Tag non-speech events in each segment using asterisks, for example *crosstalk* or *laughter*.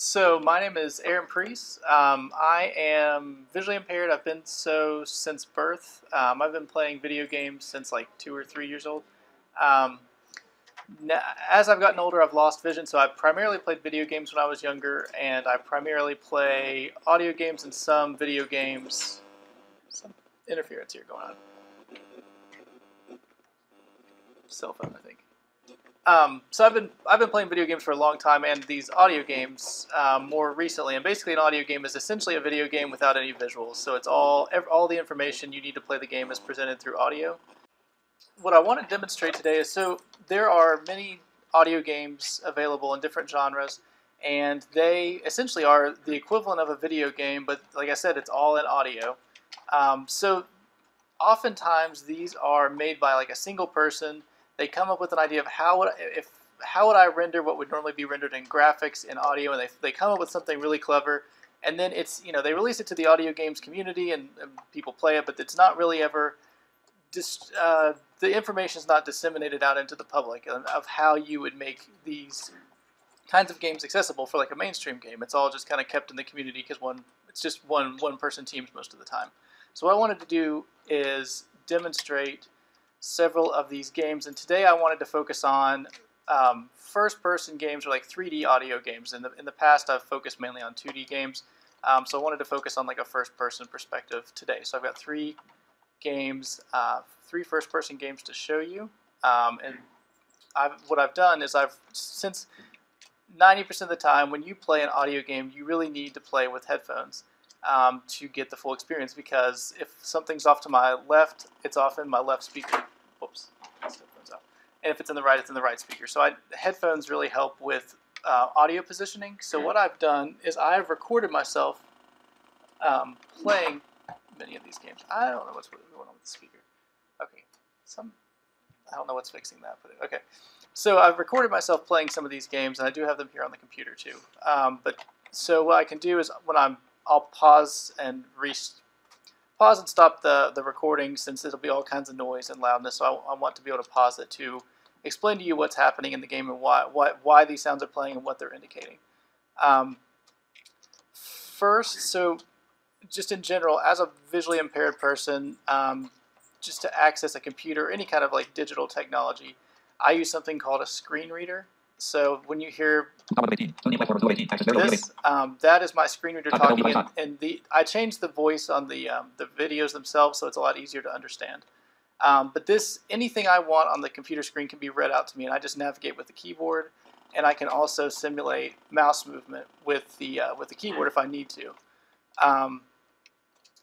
So my name is Aaron Preece. Um, I am visually impaired. I've been so since birth. Um, I've been playing video games since like two or three years old. Um, as I've gotten older, I've lost vision, so I primarily played video games when I was younger, and I primarily play audio games and some video games. Some interference here going on. Cell phone, I think. Um, so I've been I've been playing video games for a long time, and these audio games um, more recently. And basically, an audio game is essentially a video game without any visuals. So it's all all the information you need to play the game is presented through audio. What I want to demonstrate today is so there are many audio games available in different genres, and they essentially are the equivalent of a video game. But like I said, it's all in audio. Um, so oftentimes these are made by like a single person they come up with an idea of how would if how would I render what would normally be rendered in graphics in audio, and they they come up with something really clever, and then it's you know they release it to the audio games community and, and people play it, but it's not really ever. Dis, uh, the information is not disseminated out into the public of how you would make these kinds of games accessible for like a mainstream game. It's all just kind of kept in the community because one it's just one one person teams most of the time. So what I wanted to do is demonstrate several of these games, and today I wanted to focus on um, first-person games or like 3D audio games. In the in the past, I've focused mainly on 2D games, um, so I wanted to focus on like a first-person perspective today. So I've got three games, uh, three first-person games to show you, um, and I've, what I've done is I've since 90% of the time when you play an audio game, you really need to play with headphones. Um, to get the full experience because if something's off to my left, it's often my left speaker Oops, headphones out. And if it's in the right, it's in the right speaker. So I, headphones really help with uh, audio positioning. So what I've done is I've recorded myself um, playing many of these games. I don't know what's going on with the speaker. Okay, some I don't know what's fixing that, but okay. So I've recorded myself playing some of these games, and I do have them here on the computer too. Um, but so what I can do is when I'm I'll pause and re pause and stop the, the recording since it'll be all kinds of noise and loudness. So I, I, want to be able to pause it to explain to you what's happening in the game and why, why, why these sounds are playing and what they're indicating. Um, first, so just in general, as a visually impaired person, um, just to access a computer, any kind of like digital technology, I use something called a screen reader. So when you hear this, um, that is my screen reader talking, and, and, the I changed the voice on the um, the videos themselves, so it's a lot easier to understand. Um, but this, anything I want on the computer screen can be read out to me, and I just navigate with the keyboard, and I can also simulate mouse movement with the uh, with the keyboard if I need to. Um,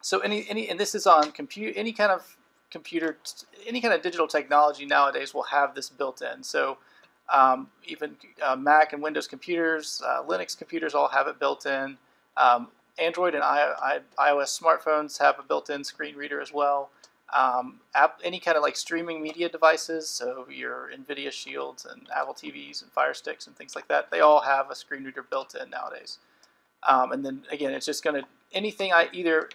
so any any and this is on compute any kind of computer any kind of digital technology nowadays will have this built in. So um, even uh, Mac and Windows computers, uh, Linux computers all have it built in. Um, Android and I, I, iOS smartphones have a built-in screen reader as well. Um, app, any kind of like streaming media devices, so your NVIDIA Shields and Apple TVs and Fire Sticks and things like that, they all have a screen reader built in nowadays. Um, and then again, it's just going to anything I either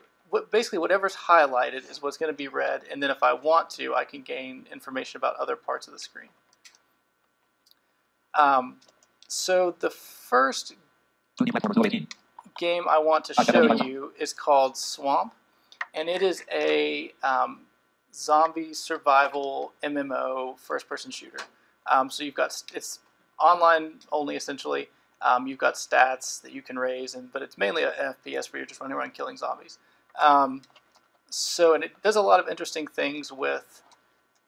basically whatever's highlighted is what's going to be read, and then if I want to, I can gain information about other parts of the screen. Um, so the first game I want to show you is called Swamp, and it is a um, zombie survival MMO first-person shooter. Um, so you've got it's online only essentially. Um, you've got stats that you can raise, and but it's mainly an FPS where you're just running around killing zombies. Um, so and it does a lot of interesting things with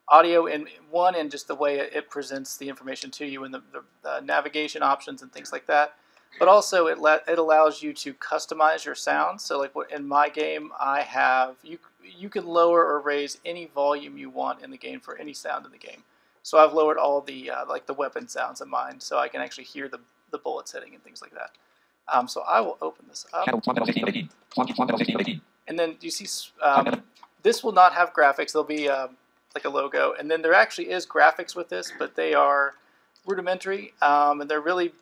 audio in one and just the way it presents the information to you and the, the, navigation options and things like that. But also it let it allows you to customize your sound. So like in my game, I have you you can lower or raise any volume you want in the game for any sound in the game. So I've lowered all the uh, like the weapon sounds in mine, so I can actually hear the the bullets hitting and things like that. Um, so I will open this up. And then you see um, this will not have graphics. There'll be um, like a logo. And then there actually is graphics with this, but they are rudimentary, um, and they're really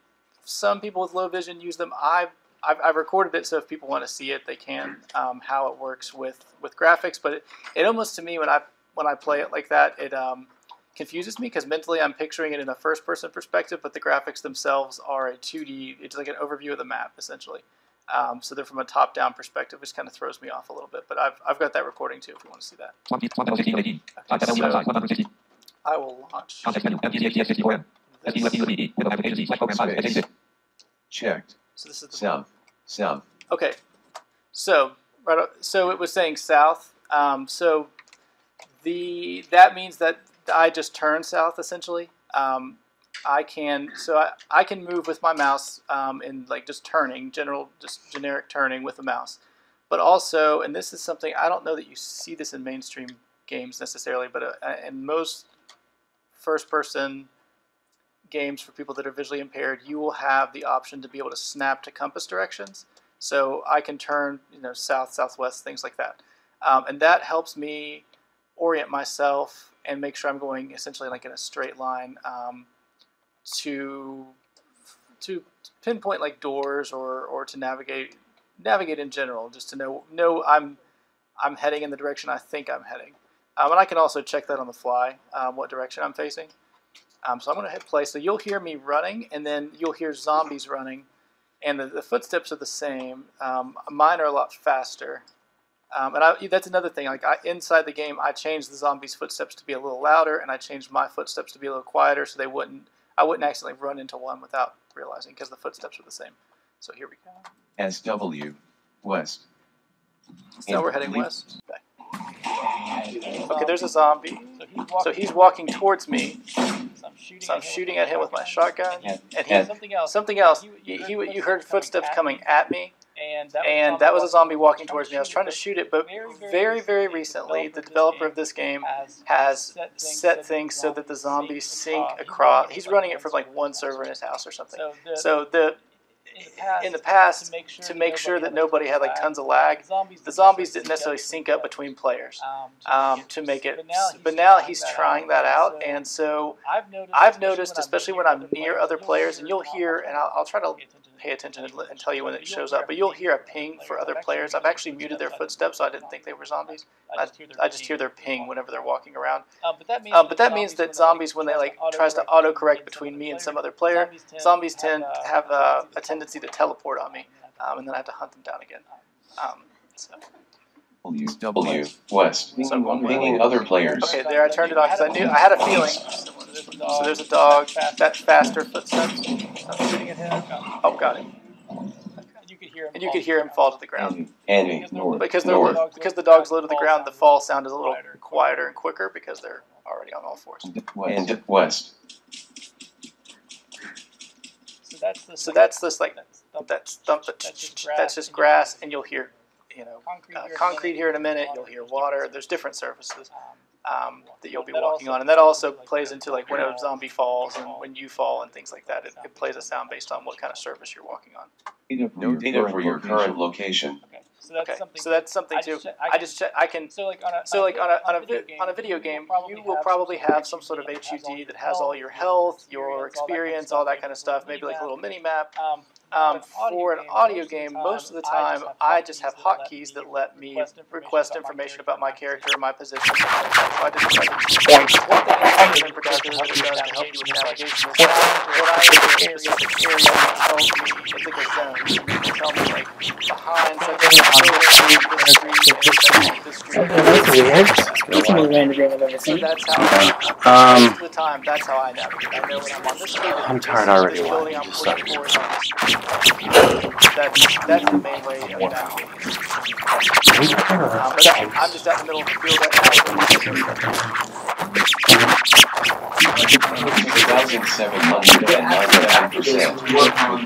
some people with low vision use them. I've I've, I've recorded it, so if people want to see it, they can um, how it works with with graphics. But it, it almost to me when I when I play it like that, it um, confuses me because mentally I'm picturing it in a first person perspective, but the graphics themselves are a 2D. It's like an overview of the map essentially. Um, so they're from a top down perspective, which kind of throws me off a little bit. But I've, I've got that recording too if you want to see that. Okay, so I will launch. This. Checked. So this is the South. South. Okay, so right, so it was saying south. Um, so the that means that I just turn south essentially. Um, I can so I, I can move with my mouse um, in like just turning general just generic turning with the mouse, but also and this is something I don't know that you see this in mainstream games necessarily, but uh, in most first person games for people that are visually impaired, you will have the option to be able to snap to compass directions. So I can turn, you know, south, southwest, things like that, um, and that helps me orient myself and make sure I'm going essentially like in a straight line um, to to pinpoint like doors or or to navigate navigate in general, just to know know I'm I'm heading in the direction I think I'm heading, um, and I can also check that on the fly um, what direction I'm facing. Um, so I'm going to hit play. So you'll hear me running, and then you'll hear zombies running, and the, the footsteps are the same. Um, mine are a lot faster. Um, and I, that's another thing. Like I, inside the game, I changed the zombies' footsteps to be a little louder, and I changed my footsteps to be a little quieter, so they wouldn't. I wouldn't accidentally run into one without realizing because the footsteps are the same. So here we go. SW. West. So now we're heading Leap. west. Okay, there's a zombie. So he's walking, So he's walking towards me. so I'm shooting, So I'm at him shooting with at him with my shotgun. shotgun, and he Yeah. Something else. something else. You- You, you he, heard you heard footsteps footsteps coming coming at me, and that was, that was a zombie walking towards me. I was trying to shoot it, but Very, very very, very recently, the developer of this game has set things, so that the zombies sync across. He's running it from like one server in his house or something. So, the, in the past, in the past, to make sure, to make sure that nobody had like tons of lag, the zombies, the zombies didn't necessarily sync up between players um, um, to make it. But now he's, trying that out, that out, so and so I've noticed, I've noticed, especially when I'm near other players, and you'll hear, and I'll, I'll try to pay attention and, and tell you when it shows up, but you'll hear a ping for other players. I've actually muted their footsteps, so I didn't think they were zombies. I, I just hear their ping whenever they're walking around. Um, but that means, Um, but that means that zombies, when they like tries to autocorrect between me and some other player, zombies tend to have uh, a tendency to teleport on me, um, and then I have to hunt them down again. *laughs* Um, so. W. West. So one way. Pinging other players. Okay, there I turned it off because I knew I had a feeling. So there's a dog, that faster footsteps. I'm shooting at him. Oh, got him. You could hear him. And you could hear him fall to the ground. And, and north. Because they're North. because the dog's low to the ground, the fall sound is a little quieter and quicker because they're already on all fours. And west. So that's the. So that's this like that's that's thump, That's just that's grass, just and grass, and you'll hear you know concrete, uh, here in a concrete minute, here in a minute. water, You'll hear water. There's different surfaces surfaces, um, um, that you'll be walking on, and that also plays plays into like when a zombie falls and when you fall and things like that. It, it plays a sound based on what kind of surface you're walking on. No data for your current location. Okay, so that's Okay, something. so that's something I too. just check- I just check. I can So like on a So like on a on a, video vi- on a video game, you will have probably some sort have some sort of HUD that has all your health, your experience, all that kind of stuff. Maybe like a little mini map. Um, for an audio game, most of the time, I just have hotkeys that let me request information about my character, my position. So I just try to point. One thing that Remember does is does to help you with navigation. What I do is area, area tells me it's like a zone. Tells me like behind such a building, this street, and this street. That's weird. That's a new random game I've ever So that's how. Um, most of the time, that's how I navigate. I know when I'm on this street. I'm tired already. building I'm Just pushing for is on this street. That's that's the main way of navigating. Um, I'm, I'm just out in the middle of the field right now. 2,797 percent with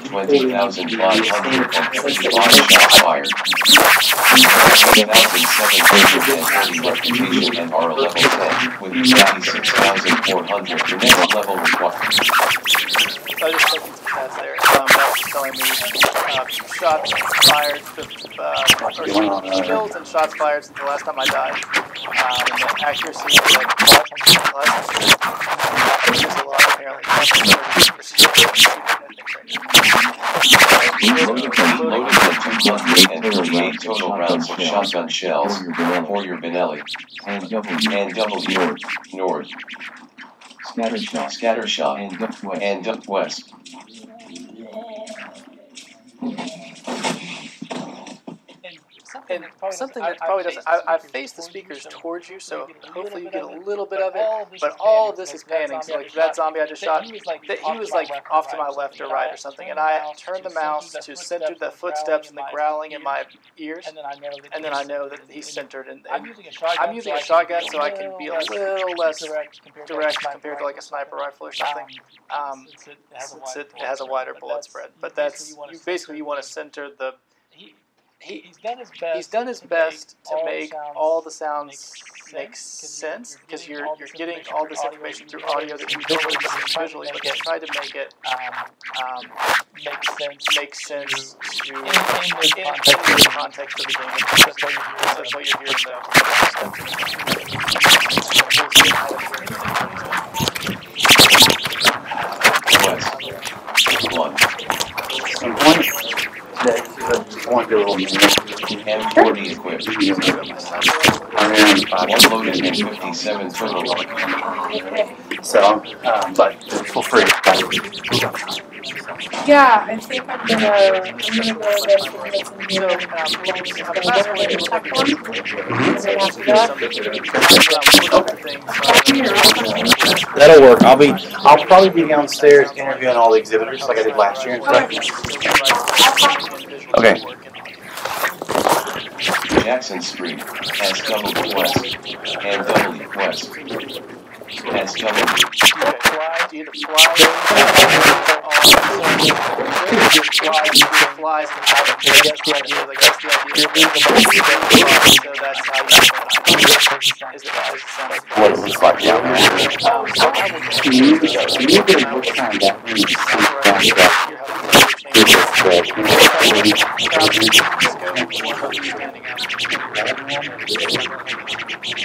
20,535 shots fired. 1,730 reputation and are going to be in our level 10 with 96,400 your next level required. So I just took some stats there. Um, telling me uh, shots fired, uh, or kills and shots fired since the last time I died. Um, and the accuracy is like which is a lot apparently. Loaded the, loaded the 238 total rounds of shotgun shells for your Benelli. And double north, north. Scattershot, scattershot, and and duck west. Thank you. And something that probably doesn't, I, I faced the speakers towards you, so hopefully you get a little bit of it. But all of this is panning. So like that zombie I just shot, that he was like off to my left or right or something, and I turned the mouse to center the footsteps and the growling in my ears, And then I know that. and then I know that he's centered. And, I'm and using a shotgun. I'm using a shotgun, so I can be a little less direct compared, to like a sniper rifle or something. Um, since it has a wider it has a wider bullet spread, but that's you basically you want to center the. He, He, he's done his best. he's done his to best to make sounds all the sounds make make sense, because you're you're getting all this information through audio that you don't try to visually, make but you it, to make it um, um, makes sense. make sense to in, in, in the context. context of the game. That's what you're hearing. That's what you're hearing. That, one to a little M40 equipped. One loaded and 57 total. So, um, but for free. Yeah, I think I'm gonna, I'm gonna go there and So, do it. I'm Like, fast the forwarding tech to one. And then after that, That'll work. I'll be, I'll probably be downstairs interviewing all the exhibitors like I did last year and stuff. Okay. Jackson Street. has double West. And W West. SW. fly, do you either flies and have it. That's the idea. Like that's the that's you is is sound like What it looks like down there. so I will You need to, you that room.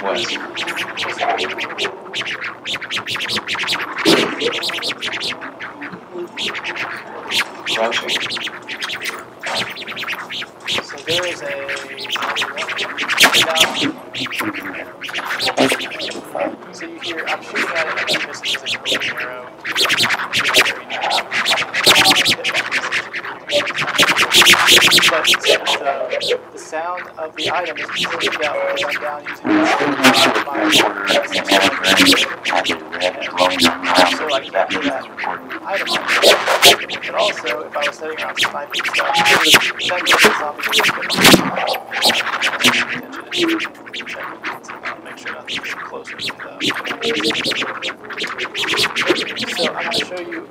West. Crouching. So there is a So you hear I'm shooting at it and I'm missing this blue arrow. But the, the sound of the item is down because I'm down using my so I capture that item. But also, if I was setting around stuff, means the zombie would Make sure nothing's closer to the. So I'm gonna show you.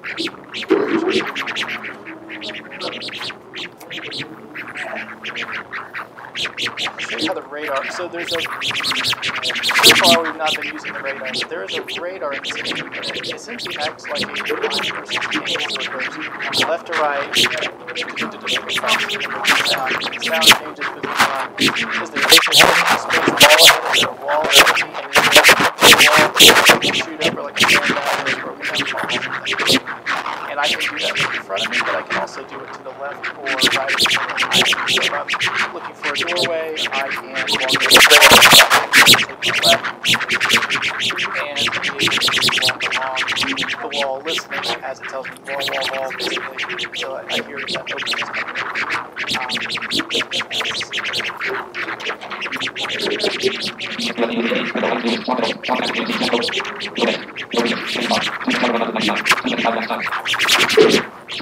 How the radar. So there's a. So far, we've not been using the radar, but there is a radar in this game, it essentially acts like a goes left to right. Sound, changes there a space wall ahead of the wall? And shoot over like a sandbag or broken down and I can do that front of me, but I can also do it to the left or right. If I'm looking for a doorway, I can walk to the left and walk along the wall, listening as it tells me wall, wall, wall, basically. So I, hear that this is where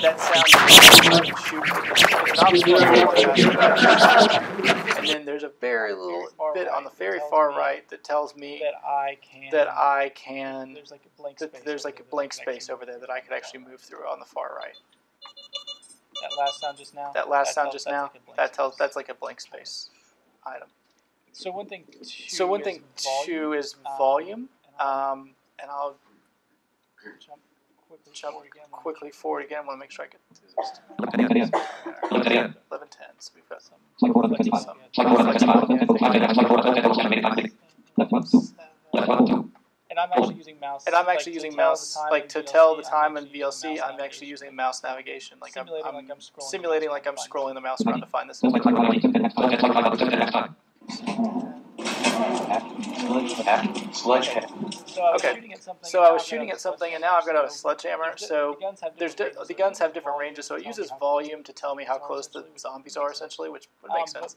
that first and then there's a very little bit on the very far right that tells me that I can that I can there's like a blank space, there's like a blank space over there that I could actually move through on the far right. That last sound just now. That last sound just now. That tells that's like a blank space item. So one thing. so one thing two is um, volume, um, and I'll jump quickly forward again. I want to make sure I get and I'm actually using mouse. Like, to tell the time in VLC, I'm actually using mouse navigation. Like I'm simulating like I'm scrolling the mouse around to find this. So I was Okay. shooting at something. So I was shooting at something and now I've got a sledgehammer, so there's, di- the guns have different ranges, so it uses volume to tell me how close the zombies are essentially, which would make um, sense.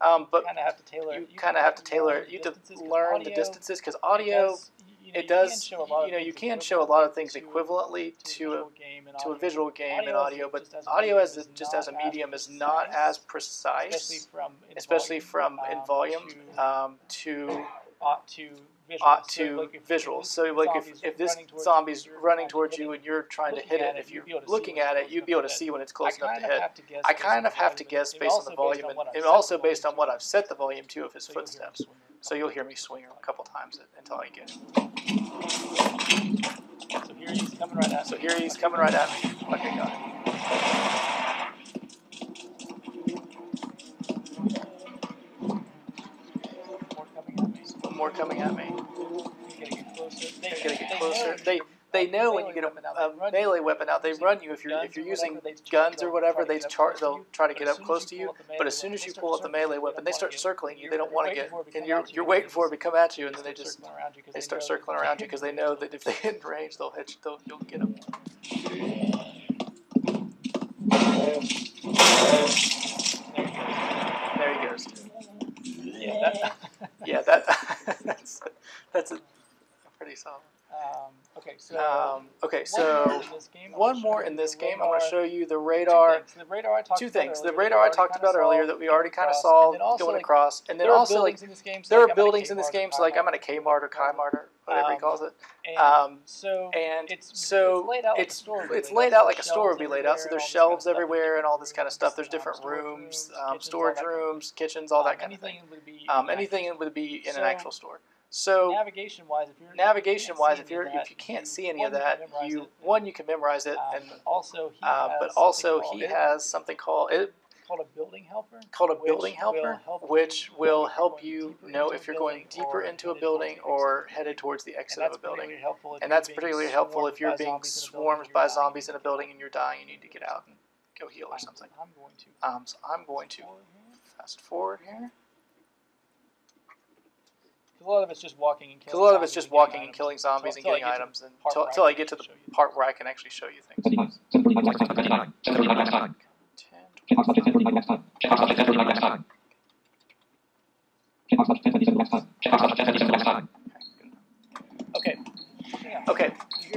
Um, but kind of have to tailor. you kind of have to tailor it. You have to learn the distances because audio, know, it does. You, you know, you can show a lot of things equivalently to a to a visual game and audio, but audio as just as a medium is not as precise, especially from in volume, um, to *coughs* to ought to so, like, visuals. So like if, if this running zombie's you, running towards you and you're trying to hit it, if you're looking at it, you'd be able to see when it's close enough to hit. I kind of have to guess based on the volume and also based on what I've set the volume to of his footsteps. So you'll hear me swing a couple times until I get it. So here he's coming right at me. So here he's coming right at me. Okay, got it. more coming at me. They closer. Getting closer. They they know when you get a, a melee weapon out, they run you. If you're if you're using guns or whatever, they char- they'll try to get up close to you. But as soon as you pull up the melee weapon, they start circling you. They don't want to get and you're you're waiting for it to come at you, and then they just they start circling around you because they know that if they *laughs* hit range, they'll hit you. They'll, you'll get them. There he goes. Yeah, that. *laughs* yeah, that *laughs* that's that's a, pretty solid. Um, Okay, so um, okay, so one more in this game. I want to show you the radar. Two things. The radar I talked, two things. About, earlier, the radar I talked about earlier that we already kind of saw going across, and then also like there are buildings in this game, so like I'm at a Kmart or Kmart or whatever he um, calls it. And um, so and it's so it's it's laid out like a store would be laid out. So there's shelves everywhere and all this kind of stuff. There's um, different rooms, um, storage rooms, kitchens, all that kind of thing. Anything would be in an actual store. So navigation wise, if you're navigation wise, if you're if you can't see any of that, you one you can memorize it, um, and also but also he uh, has something called it called a building helper. Called a building helper, which will help you know if you're going deeper into a building or headed towards the exit of a building. And that's particularly helpful if you're being swarmed by zombies in a building and you're dying, you need to get out and go heal or something. I'm going to. Um, so I'm going to fast forward here a lot of it's just walking and killing. a lot of it's just and walking and killing zombies until, and getting items, and until I get to the part where I can actually show you things. Okay. Okay.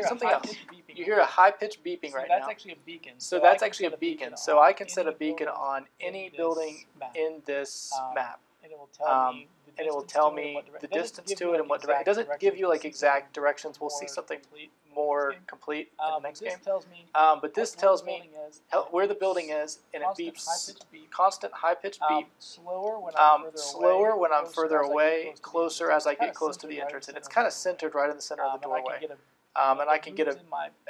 Something else. You hear a high pitched beeping right now. That's actually a beacon. So that's actually a beacon. So I can set a beacon on any building in this map. Um, and it will tell me the distance to it and what direction. It doesn't give you like exact directions. We'll see something more complete in the next game. Um, but this tells me where the building is, and it beeps constant high pitched beep. Um, slower when I'm um, further away, closer as I get close to the entrance, and it's kind of centered right in the center of the doorway. Um, and um, I can get a.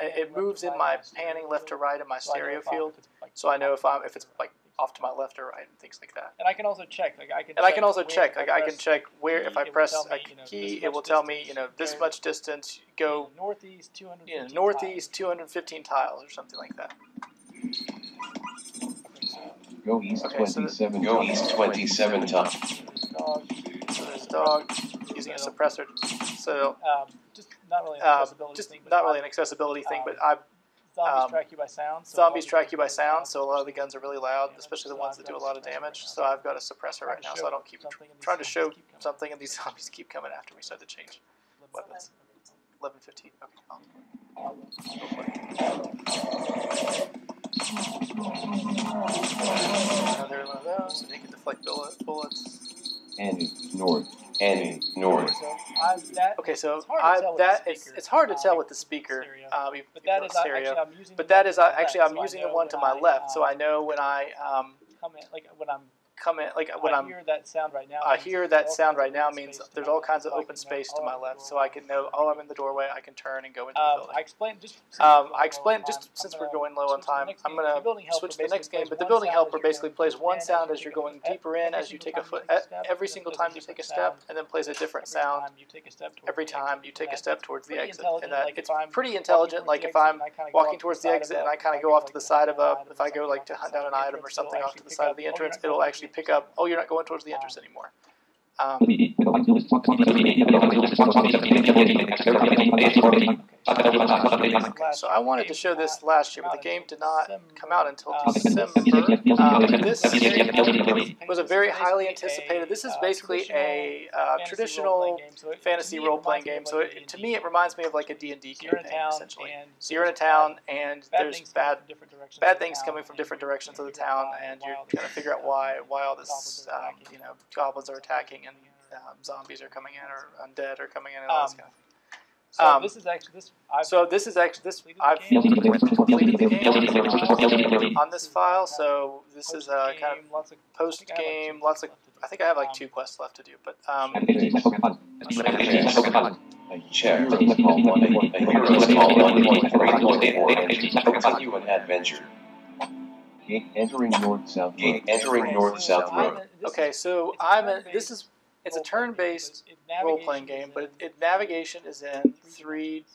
It moves in my panning left to right in my stereo field, so I know if I'm if it's like off to my left or right and things like that. And I can also check. Like I can. And I can also check. Like I can check where if I press a key, it will tell me you know this much distance. Go northeast 200. You know, northeast 215 tiles or something like that. Go east okay, 27 so go east 27 tiles. So dog using a suppressor. So um, just not really an um, accessibility um. Not really an accessibility thing, um, but I Zombies um, track you by sound. So zombies track you by sound, so a lot of the guns are really loud, yeah, especially the ones that do a lot of damage. So I've got a suppressor right now, so I don't keep trying to show something, and these zombies keep coming after me, so I have to change weapons. 11, 15. Okay, Another one of those, so they can deflect bullets. And north and north. Okay, so I, that it's, hard to tell with the uh, speaker. Uh, but that is uh, stereo. Actually, but that is actually I'm using the uh, one to my left, so I know when I um, comment like when I'm come in like when I am hear that sound right now. I hear that sound right now means there's all kinds of open space to my oh, left, oh. so I can know oh I'm in the doorway. I can turn and go into the um, building. I explained just um, I explained just um, since we're going low on time, I'm gonna switch to the next game. But the building helper basically plays one sound as you're going deeper in, as you take a foot every single time you take a step, and then plays a different sound every time you take a step towards the exit. And that it's pretty intelligent. Like if I'm walking towards the exit and I kind of go off to the side of a, if I go like to hunt down an item or something off to the side of the entrance, it'll actually pick up, oh, you're not going towards the entrance oh. anymore. Um, so I wanted to show this last year, but the game did not come out until December. Um, this was a very highly anticipated. This is basically a uh, traditional fantasy role-playing game. So to me, it reminds me of like a D&D campaign, essentially. So you're in a town, and there's bad, bad things coming from different directions of the town, and you're trying to figure out why why all this um, you know goblins are attacking and um, zombies are coming in, or undead are coming in, and all um, this kind of thing. So um, this is actually this. I've so this is actually this. I've completed the game on this file. So this is a kind of post game. Lots of. I think I have like two quests left to do, but. Um, you an adventure. Entering north south. Entering north south road. Okay, so I'm. A, this is it's a turn-based role-playing game, but it, navigation is in three,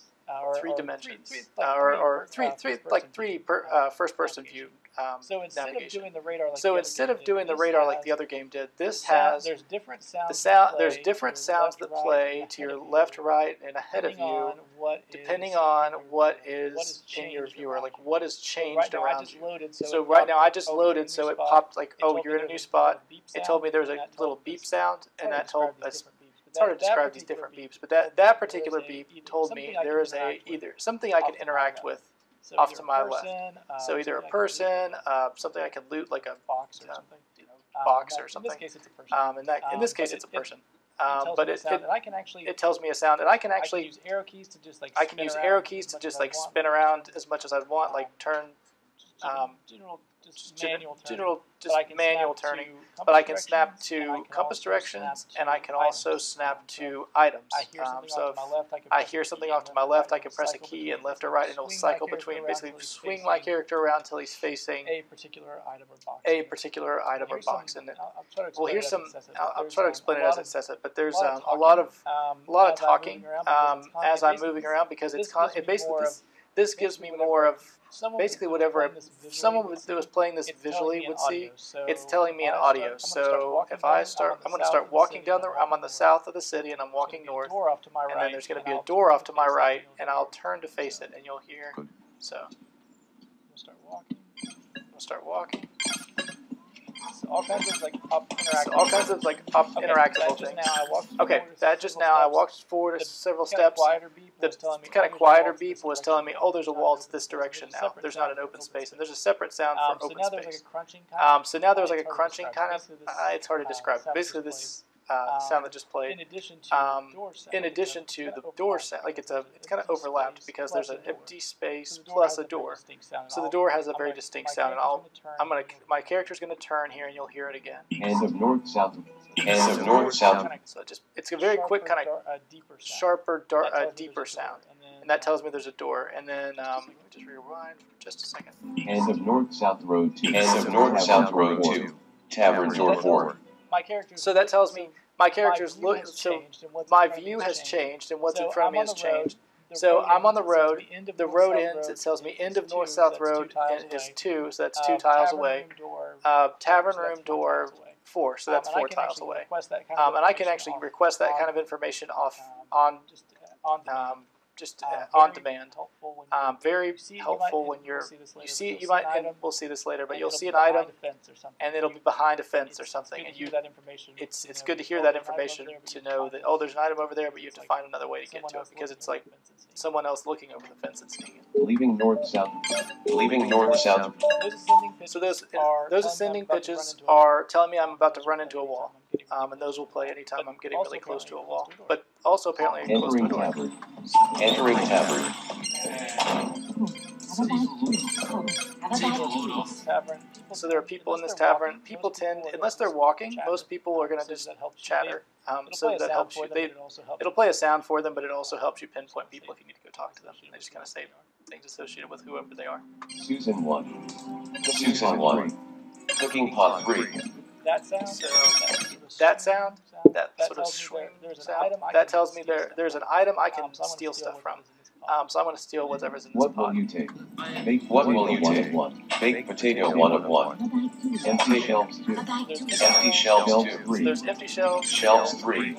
three dimensions, or, or, three, three like uh, three uh, per, uh, first-person view um, so instead navigation. of doing the radar, like so instead of doing did, the radar like the other game did, this sound, has there's different sounds. The sound there's different sounds that play to your left, right, and ahead of you, depending on what is, what is in your viewer, like what has changed so right around you. Loaded, so, so right now I just loaded, so it popped like, oh, you're in a new spot. It told me there's a little beep sound, and that told us it's hard to describe these different beeps, but that, that particular beep told me there is a either something I can interact with so off to my person, left. Uh, so either a person, uh, something I could loot like a box or you something, you um, box um, or something. In this case, it's a person. Um, in that, in this um, case, it, it's a person. It, um, it but it, I can actually it tells me a sound, and I can actually I can use arrow keys to just like I can use arrow keys to just like spin around as much as I want, like turn um, general, just, manual turning. General, just manual turning. But I can snap to compass directions, and I can also snap to items. I hear something um, so off to my left, I can, I hear something off to my left, I can press a key and left or right, and it'll cycle between, basically swing my character around until he's facing a particular item or box. A particular item or box. And well, here's some. I'll try to um, explain it as it says it, but there's um, a lot of a lot of talking as I'm moving around because it's it basically this gives me more of basically whatever someone that was playing this visually would see. It's telling me in audio. So if I start, I'm going to start walking down the. I'm on the south of the city and I'm walking north. And then there's going to be a door off to my right, and I'll turn to face it, and you'll hear. So. Start walking. I'll start walking. All kinds of like up interactive. all kinds of like up interactable okay, things. okay, that just now I walked forward several steps. Forward the, several kind, steps. Of the kind of quieter beep was oh, telling me, oh, there's a wall to this direction now. There's not an open space, and there's a separate sound for um, open space. Um, so now there's like a crunching kind of. Uh, it's hard to uh, describe. Basically, this uh, uh, sound that just played. In addition to um, door sound. In addition to the door sound, like it's a it's kind of overlapped because there's an empty space so the plus a door. So the door has a very distinct sound, and I'll I'm gonna my character's gonna turn here, and you'll hear it again. Hands of north south. Hands of north south. So it just it's a very sharper, quick kind of sharper, dark, uh, deeper sound, uh, and, that tells me there's a door. And then um, just rewind for just a second. Hands of north south road two. Hands of north south road two. Tavern door four my character. So that tells me my characters my look. So my view has changed, and what's so in front of me has changed. So I'm on the road. The, the road ends. Road it tells me end of north south road is two, so that's two uh, tiles away. Uh, tavern room door four, so that's four tiles away. Um, and I can actually request that kind of information off on on we'll you're see this later, you but see you'll you see might and we'll see this later, but you'll see an item or and it'll be behind a fence or something, good to and hear you that information. it's it's good to hear that there's an item over information to know that oh there's an item over there, but you have to find another way to get to it because it's like the fence and seeing it. someone else looking over the fence and seeing it. Leaving north south. Leaving north south. Ascending pitches So those are those telling me I'm ascending about to run pitches into a wall. are telling me I'm about to run into a wall, anytime I'm getting um, and those will play anytime I'm getting really close to a wall. close to a door. But also apparently close to a Entering door. tavern. Entering tavern. Tavern. so there are people in this tavern. People tend, unless they're walking, most people are going to just help chatter. Um, so that helps you. They, it also helps it'll play a sound for them, but it also helps you pinpoint people if you need to go talk to them. They just kind of say things associated with whoever they are. Susan 1. Susan one. Cooking pot three. that sound. So, that, sound, That, That sort of swing there- there's an sound, that tells me there there's an item I can Um, so steal stuff from. Is in this pot. Um, so I'm going to steal whatever's in this What will you take? Make What will potato you one take? of one. Baked potato one of one. Empty shelves two. Empty shelves Shelves two. three. There's empty shelves. Shelves three.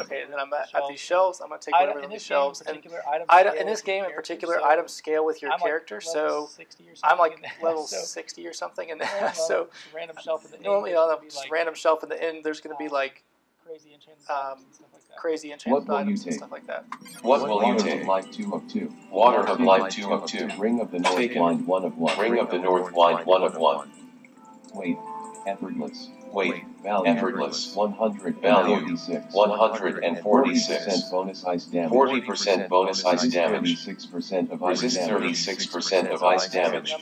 Okay, and then I'm at, at these shelves. I'm going to take Item- whatever in on these this game in shelves. And particular, items item, in this game in particular, so items scale with your I'm character. level So 60 or I'm like something in there, level so 60 or something, and *laughs* so random shelf in the normally on there'll a random shelf in the end, there's going to be like crazy enchanted um, items and stuff like crazy enchanted will you items and take? stuff like that. What will you take? of life two of two. Water of life two of two. Ring of the north Taken. blind one of one. Ring of the north blind one of one. Wait. Effortless. Wait. Value. Effortless. 100 Value. 46. 146. 40% bonus ice damage. 40% bonus ice damage. 36% of ice Resist damage. 36% of ice damage.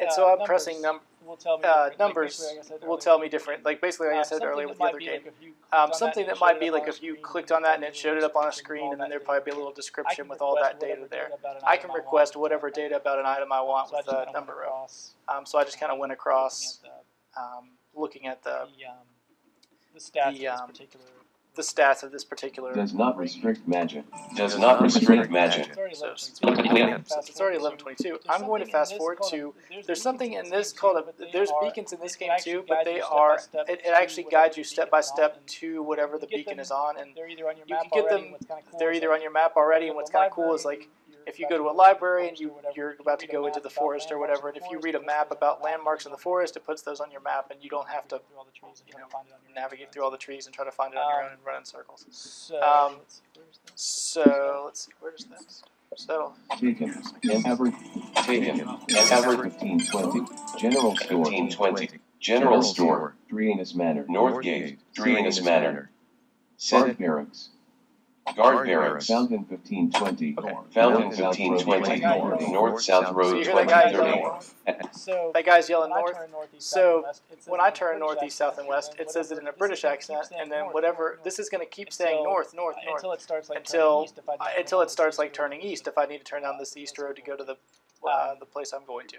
And so I'm pressing num- will tell me uh, like numbers like will tell me different. Like basically, like I um, said earlier with the other game. like if you clicked Um, on that something that might be like if you clicked on that and it showed it up on a screen, and then there'd probably be a little description with all that data there. I can request whatever data about an item I want with a number row. Um, so I just kind of went across, looking at um, looking at the the, the, um, the stats the, um, particular. The stats of this particular. Does not restrict magic. Does not restrict magic. It's already So 11:22. it's already 11:22. I'm going to fast forward to. There's something in this called a. There's beacons in this game too, but they are. It, it actually guides you step by step to whatever the beacon is on, and They're either on your you map can get already, them- what's kinda cool they're either on your map already. And what's kind of cool is like you're if you go to to a library and you, you're about to go into the forest or whatever, and if you read a map about on the map, landmarks in the forest, it puts those on your map, and you don't have to through all the trees and you know, to find it on your navigate through all the trees and try to find it on your own and run in circles. So, Um, let's see, where's this? So let's see, where's this? So Taken. And ever. Taken. And ever 1520. General store. 1520. General Store. Drianus Manor. Northgate. Drianus Manor. Guard Sent barracks. Guard Barracks. Found in 1520. Okay. Found in North South Road 1520. 130. North South Road you hear that 2030. yelling? So, that guy's yelling when I north. turn northeast, So, south, and west, it says When I in a turn British northeast, south, accent, and west, then it says it in a whatever- British this is gonna keep accent, saying and then north, whatever. north, This is going to keep Until- saying north, north, north, north until it starts like until turning east. If I need to turn until down it starts this like east road. turning east. If I need to turn down this east road to go to the uh, the place I'm going to,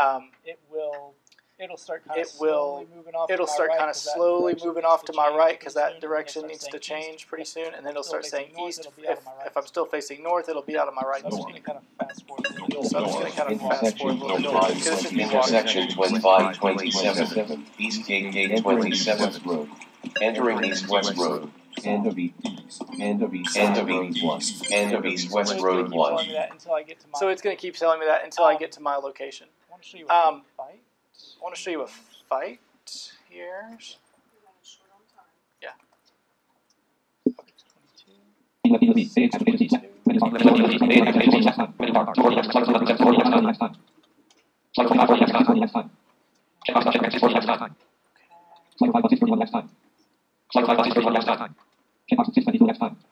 um, it will it'll start kind of It will- slowly moving off it'll to my start right, kind of 'cause that slowly moving off to to my right because that direction needs to change east. pretty soon, and then it'll Still start saying north, east. it'll be out If, of if. I'm still facing north, it'll be out of my right. So I'm gonna kind of fast forward. I'm just gonna kind of fast forward a little bit North because it's just me walking. Intersection 2527. Eastgate Gate Entering 27. Road. Entering East West Road. End of East. End of East. End of East. End of East West Road 1. telling me that until I get to my. So it's going to keep telling me that until I get to my location. I want to show you a um, fight. I want to show you a fight here. Okay.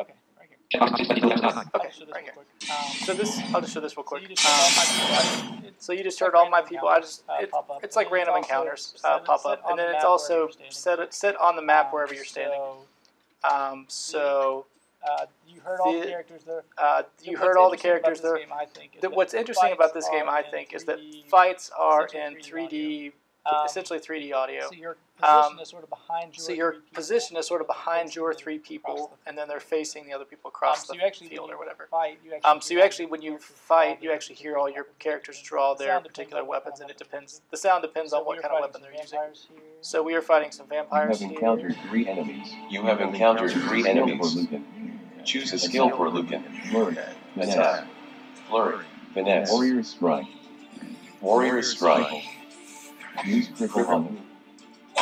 Okay, So this, I'll just show this real quick. you just heard all my Um, so you just heard all my people. I just, uh, it, it's like random encounters uh, pop up, and then it's also wherever set it set on the map Um, wherever you're standing. So, Um, so uh, you heard all the The- characters there. uh, you heard all the characters there. game, I think, is The, what's interesting about this game, are I in think, is that fights are in 3D 3D, um, essentially 3D audio. So your position Um, is sort of behind your So your three people, position is sort of behind facing your three people, the- and then they're facing the other people Um, across so the you actually, field or whatever. Fight, you actually Um, so you actually, when you fight, you actually hear all your characters draw their particular weapons, and it depends. The sound depends So on what kind of weapon they're using. here. So we are fighting some You vampires have here. encountered three enemies. You have encountered three enemies. Choose a skill for Lucan. Flurry. Attack. Finesse. Flurry. Finesse. Warrior strike. Warrior Strike. Use cripple hunter.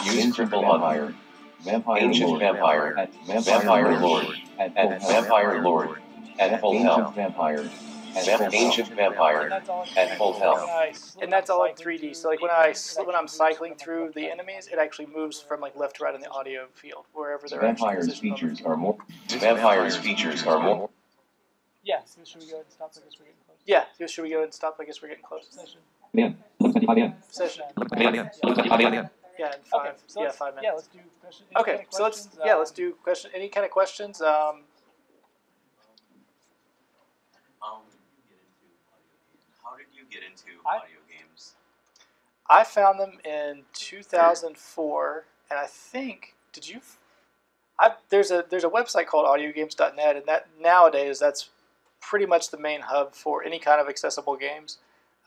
Use Ancient Cripple vampire. Vampire Ancient lord. Vampire. At Vampire Lord. At At full health. Vampire Lord. At full health. vampire. Vamp- Ancient And Vampire. that's all in at full 3D. health. When I sl- And that's all in 3D. So like when I enemies, sl- it when I'm cycling through the enemies, it actually moves from like left to right in the audio field, wherever they're Vampire's positioned. features are more. Vampire's features are more. Yeah, so should we go ahead and stop? I guess we're getting close. Yeah. so Should we go and stop? I guess we're getting close. Session. Session. Yeah. Yeah, in five. Okay, so yeah, let's, five yeah, minutes. let's do question. any Okay, kind of so let's questions, yeah, let's um, do question. Any kind of questions? Um, Um, how did you get into I- audio games? I found them in 2004, and I think did you? I there's a there's a website called AudioGames.net, and that nowadays that's pretty much the main hub for any kind of accessible games,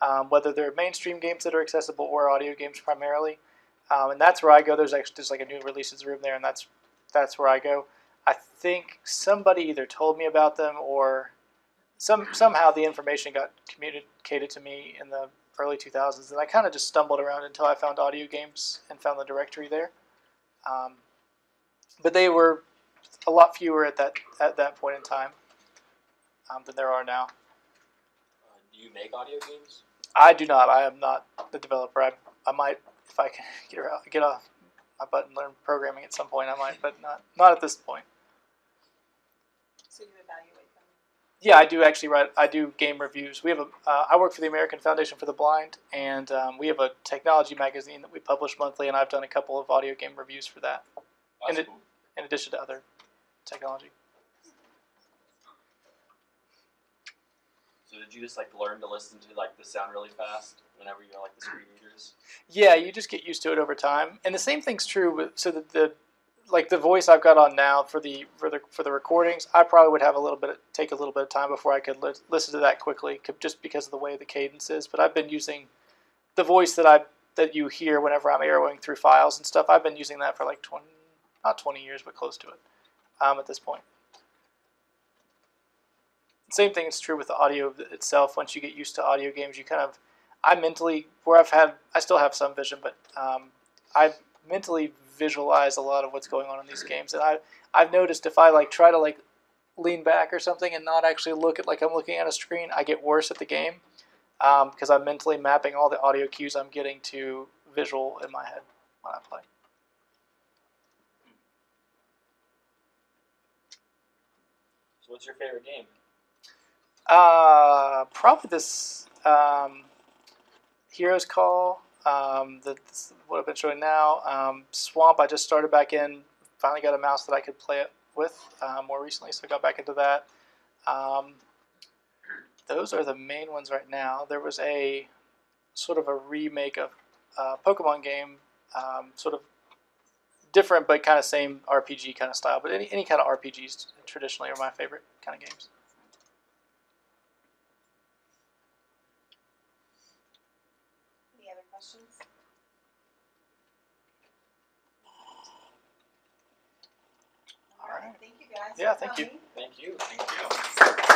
um, whether they're mainstream games that are accessible or audio games primarily. Um, and that's where I go. There's actually just like a new releases room there, and that's that's where I go. I think somebody either told me about them or some somehow the information got communicated to me in the early 2000s, and I kind of just stumbled around until I found audio games and found the directory there. Um, but they were a lot fewer at that at that point in time um, than there are now. Uh, do you make audio games? I do not. I am not the developer. I, I might if I can get around, get off my butt and learn programming at some point. I might, but not not at this point. So you evaluate them. Yeah, I do actually write. I do game reviews. We have a. Uh, I work for the American Foundation for the Blind, and um, we have a technology magazine that we publish monthly, and I've done a couple of audio game reviews for that, That's it- cool. in addition to other technology. So did you just like learn to listen to like the sound really fast whenever you're like the screen readers? Yeah, you just get used to it over time, and the same thing's true with so that the like the voice I've got on now for the for the for the recordings, I probably would have a little bit take a little bit of time before I could li- listen to that quickly, just because of the way the cadence is. But I've been using the voice that I that you hear whenever I'm arrowing through files and stuff. I've been using that for like twenty, not twenty years, but close to it um, at this point. Same thing is true with the audio itself. Once you get used to audio games, you kind of I mentally where I've had I still have some vision, but um, I mentally visualize a lot of what's going on in these games, and I I've noticed if I like try to like lean back or something and not actually look at like I'm looking at a screen, I get worse at the game um, because I'm mentally mapping all the audio cues I'm getting to visual in my head when I play. So what's your favorite game? Uh, probably this um, Heroes Call. Um, what I've been showing now. Um, Swamp. I just started back in. Finally got a mouse that I could play it with uh, more recently, so I got back into that. Um, those are the main ones right now. There was a sort of a remake of a Pokemon game, um, sort of different but kind of same RPG kind of style. But any any kind of RPGs traditionally are my favorite kind of games. Any other questions? All right. Thank you guys. Yeah, for thank you. Thank you. Thank you.